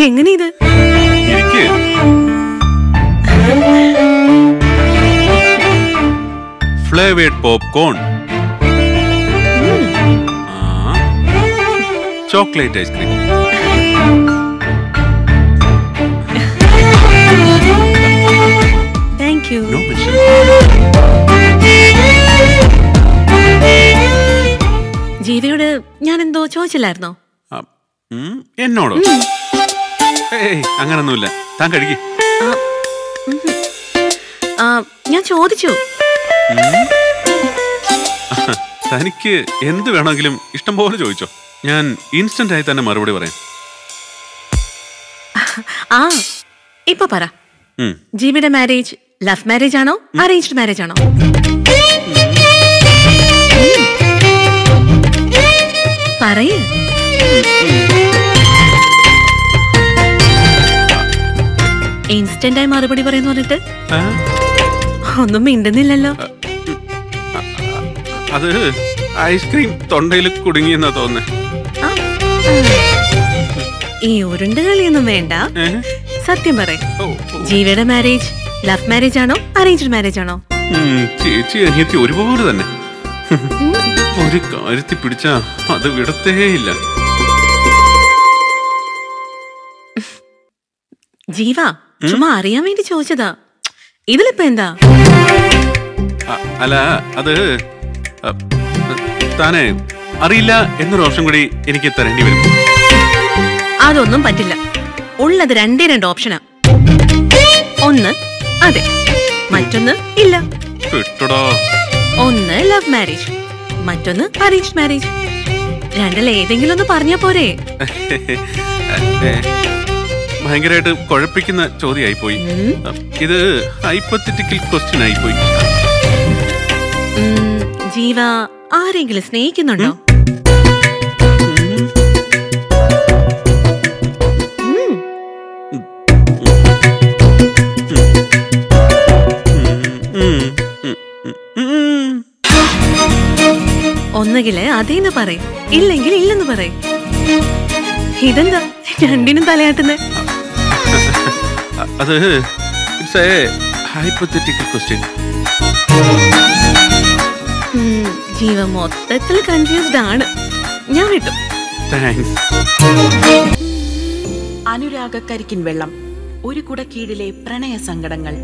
എങ്ങനെ ഇത്. Flavoured popcorn chocolate ice cream ചോദിച്ചില്ലായിരുന്നോ? എന്നോടോ? അങ്ങനൊന്നുമില്ല. താൻ കഴുകി ഞാൻ ചോദിച്ചു. തനിക്ക് എന്ത് വേണമെങ്കിലും ഇഷ്ടം പോലെ ചോദിച്ചോ. ഞാൻ ഇൻസ്റ്റന്റ് ആയി തന്നെ മറുപടി പറയാം. ആ ഇപ്പൊ പറ. ഉം. ജീവയുടെ മാരേജ് ലവ് മാരേജ് ആണോ അറേഞ്ച്ഡ് മാരേജ് ആണോ? പറയ്. ഇൻസ്റ്റന്റ് ആയി മറുപടി പറയുന്നു പറഞ്ഞിട്ട്? ഒന്നും മിണ്ടുന്നില്ലല്ലോ. അത് ഐസ്ക്രീം തൊണ്ടയിൽ കുടുങ്ങിയെന്നാ തോന്നേ. ഈ ഉരുണ്ട് കളിയൊന്നും വേണ്ട. സത്യം പറയും. ജീവിയുടെ മാരേജ് ലവ് മാരേജ് ആണോ അറേഞ്ച്ഡ് മാരേജ് ആണോ? ചേച്ചി അനിയത്തി ഒരുപോലെ തന്നെ. ഒരു കാര്യത്തിൽ പിടിച്ച അത് വിടത്തേയില്ല ജീവ ചുമ്മാ അറിയാൻ വേണ്ടി ചോദിച്ചതാ. ഇതിലിപ്പോ എന്താ? അല്ല അത് താനെ അറിയില്ല എന്നൊരു ഓപ്ഷൻ കൂടി എനിക്ക് തരേണ്ടി വരും. അതൊന്നും പറ്റില്ല. ഉള്ളത് രണ്ടേ രണ്ട് ഓപ്ഷനാ. ഒന്ന് അതെ. മറ്റൊന്ന് ഇല്ല. ഒന്ന് ലവ് മാരേജ്. മറ്റൊന്ന് അറേഞ്ച് മാരേജ് രണ്ടിൽ ഏതെങ്കിലും ഒന്ന് പറഞ്ഞാ പോരെ. ഭയങ്കരമായിട്ട് കുഴപ്പിക്കുന്ന ചോദ്യമായി പോയി. ഇത് ഹൈപ്പത്തറ്റിക്കൽ ക്വസ്റ്റ്യൻ ആയി പോയി ജീവ ആരെങ്കിലും സ്നേഹിക്കുന്നുണ്ടോ? ഒന്നുകിൽ അതേന്ന് പറയും ഇല്ലെങ്കിൽ ഇല്ലെന്ന് പറയും. ഇതെന്താ? രണ്ടിനും തലയാട്ടുന്നേ. അത് it's a hypothetical question Jeeva മൊത്തത്തിൽ കൺഫ്യൂസ്ഡ് ആണ്. ഞാൻ വിട്ടു. താങ്ക്സ് അനുരാഗക്കരിക്കിൻ വെള്ളം ഒരു കുടക്കീഴിലെ പ്രണയ സങ്കടങ്ങൾ.